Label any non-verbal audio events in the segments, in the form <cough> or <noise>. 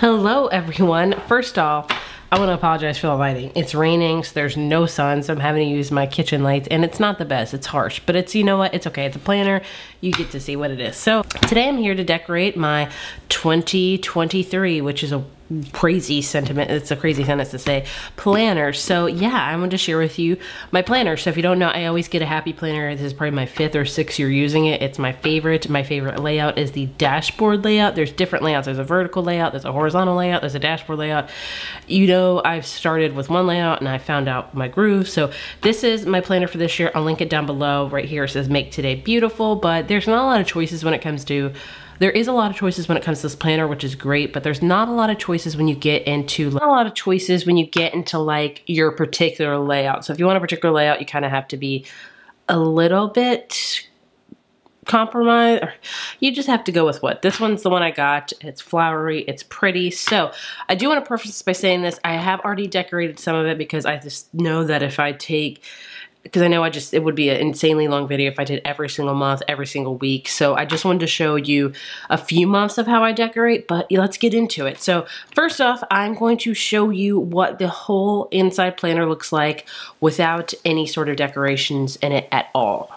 Hello everyone. First off, I want to apologize for the lighting. It's raining, so there's no sun, so I'm having to use my kitchen lights, and it's not the best. It's harsh, but it's, you know what? It's okay. It's a planner. You get to see what it is. So today I'm here to decorate my 2023, which is a crazy sentiment it's a crazy sentence to say planner. So yeah i want to share with you my planner. So if you don't know i always get a happy planner. This is probably my fifth or sixth year using it. It's my favorite. My favorite layout is the dashboard layout. There's different layouts. There's a vertical layout. There's a horizontal layout. There's a dashboard layout. You know i've started with one layout and i found out my groove. So this is my planner for this year. I'll link it down below right here. It says make today beautiful but there's not a lot of choices when it comes to there is a lot of choices when it comes to this planner, which is great, but there's not a lot of choices when you get into not a lot of choices when you get into like your particular layout. So if you want a particular layout, you kind of have to be a little bit compromise or you just have to go with what. This one's the one I got. It's flowery. It's pretty. So I do want to preface by saying this. I have already decorated some of it because I just know that if I take because I know I just, it would be an insanely long video if I did every single month, every single week. So I just wanted to show you a few months of how I decorate, but let's get into it. So first off, I'm going to show you what the whole inside planner looks like without any sort of decorations in it at all.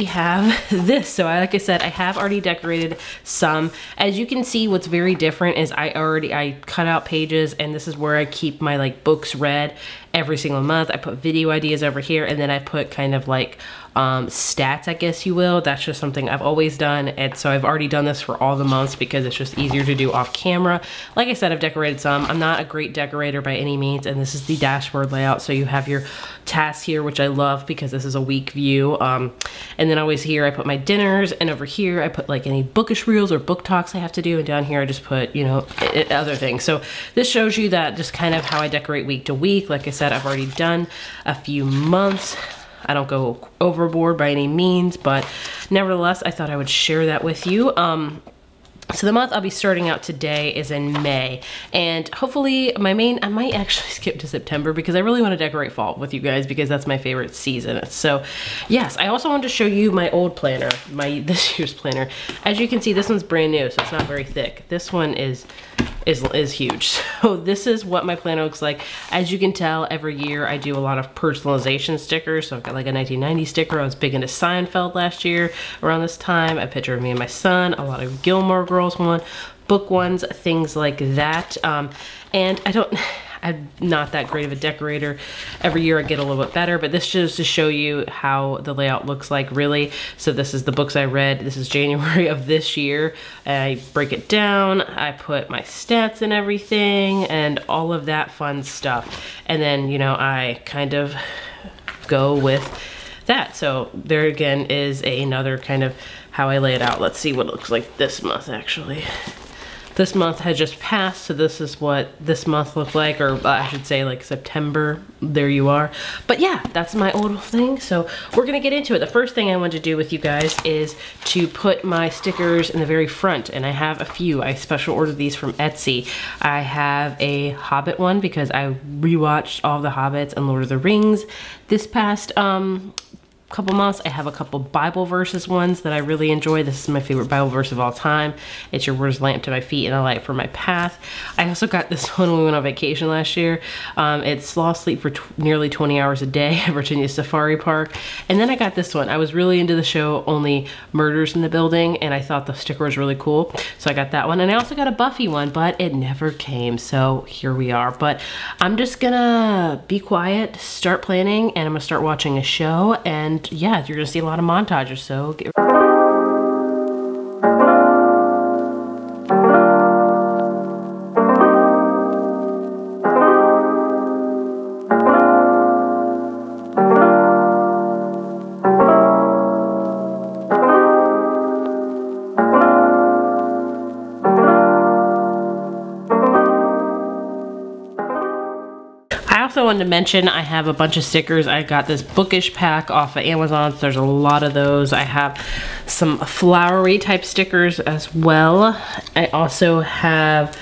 We have <laughs> this. So I, like I said, I have already decorated some. As you can see, what's very different is I already, I cut out pages and this is where I keep my like books read every single month. I put video ideas over here and then I put kind of like um, stats, I guess you will. That's just something I've always done. And so I've already done this for all the months because it's just easier to do off camera. Like I said, I've decorated some. I'm not a great decorator by any means. And this is the dashboard layout. So you have your tasks here, which I love because this is a week view. Um, and then always here, I put my dinners and over here, I put like any bookish reels or book talks I have to do. And down here, I just put, you know, other things. So this shows you that just kind of how I decorate week to week. Like I said, I've already done a few months. I don't go overboard by any means, but nevertheless, I thought I would share that with you. Um, so the month I'll be starting out today is in May and hopefully my main, I might actually <laughs> skip to September because I really want to decorate fall with you guys because that's my favorite season. So yes, I also wanted to show you my old planner, my <laughs> this year's planner. As you can see, this one's brand new, so it's not very thick. This one is is, is huge. <laughs> So this is what my planner looks like. As you can tell, every year I do a lot of personalization stickers. So I've got like a 1990 sticker. I was big into Seinfeld last year around this time. A picture of me and my son, a lot of Gilmore Girls one, book ones, things like that. Um, and I don't, I'm not that great of a decorator. Every year I get a little bit better, but this just to show you how the layout looks like really. So this is the books I read. This is <laughs> January of this year. I break it down. I put my stats and everything and all of that fun stuff. And then, you know, I kind of go with that. So there again is a, another kind of how I lay it out. Let's see what it looks like this month actually this month had just passed, so this is what this month looked like, or uh, I should say like September, there you are. But yeah, that's my old thing, so we're gonna get into it. The first thing I want to do with you guys is to put my stickers in the very front, and I have a few. I special ordered these from Etsy. I have a Hobbit one because I rewatched all the Hobbits and Lord of the Rings this past um, couple months. I have a couple Bible verses ones that I really enjoy. This is my favorite Bible verse of all time. It's your words lamp to my feet and a light for my path. I also got this <laughs> one when we went on vacation last year. Um, it's sloth sleep for nearly 20 hours a day <laughs> at Virginia Safari Park. And then I got this one. I was really into the show Only Murders in the Building and I thought the sticker was really cool. So I got that one. And I also got a Buffy one, but it never came. So here we are. But I'm just gonna be quiet, start planning, and I'm gonna start watching a show and and yeah, you're gonna see a lot of montages, so get to mention I have a bunch of stickers. I got this bookish pack off of Amazon. So there's a lot of those. I have some flowery type stickers as well. I also have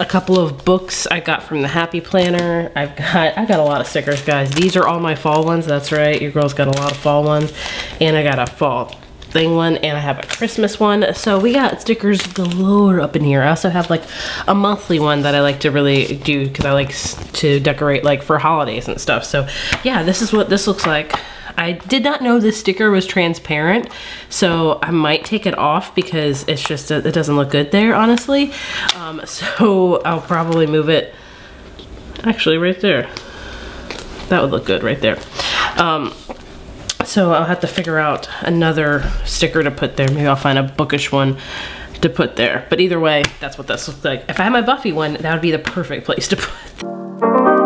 a couple of books I got from the Happy Planner. I've got, I got a lot of stickers, guys. These are all my fall ones. That's right. Your girl's got a lot of fall ones. And I got a fall thing one and I have a Christmas one. So we got stickers galore up in here. I also have like a monthly one that I like to really do because I like to decorate like for holidays and stuff. So yeah, this is what this looks like. I did not know this sticker was transparent, so I might take it off because it's just, it doesn't look good there, honestly. Um, <laughs> so I'll probably move it, actually right there. That would look good right there. Um, so I'll have to figure out another sticker to put there. Maybe I'll find a bookish one to put there. But either way, that's what this looks like. If I had my Buffy one, that would be the perfect place to put.